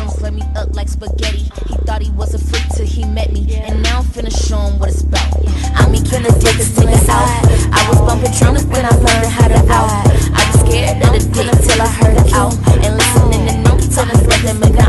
him slurp me up like spaghetti. He thought he was a freak till he met me. And now I'm finna show him what it's about. I'm can finna take this nigga out. I was bumping drums when I learned how to out. I was scared of the dick till I heard it out. And listening to notes till I let them make